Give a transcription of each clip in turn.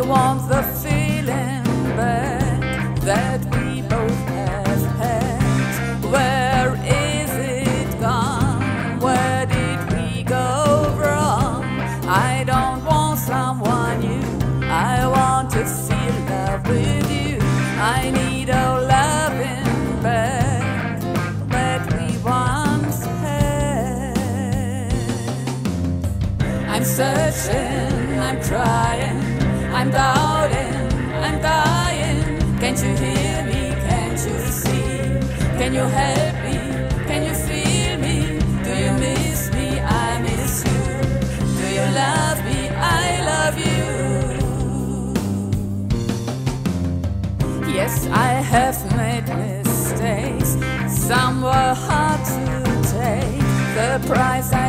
want the feeling back that we both have had. Where is it gone? Where did we go wrong? I don't want someone new. I want to feel love with you. I need a loving back that we once had. I'm searching, I'm trying, I'm doubting, I'm dying. Can't you hear me? Can't you see? Can you help me? Can you feel me? Do you miss me? I miss you. Do you love me? I love you. Yes, I have made mistakes. Some were hard to take. The price I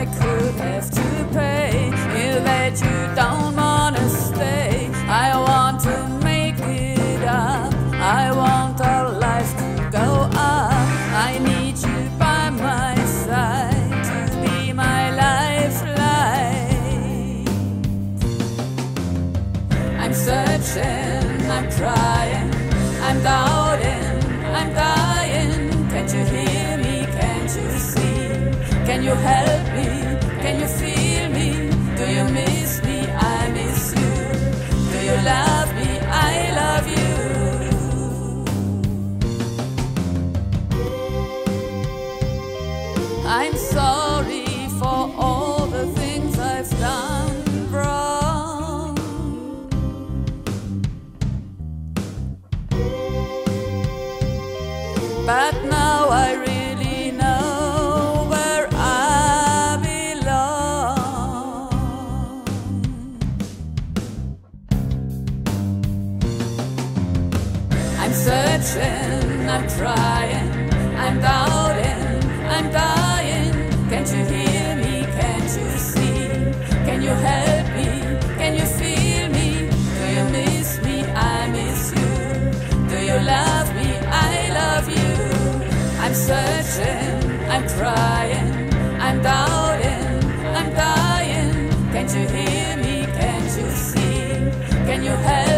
searching, I'm trying, I'm doubting, I'm dying. Can't you hear me? Can't you see? Can you help me? Can you feel me? Do you miss me? I miss you. Do you love me? I love you. I'm sorry But now I really know where I belong. I'm searching, I'm trying. searching, I'm crying, I'm doubting, I'm dying. Can't you hear me? Can't you see? Can you help?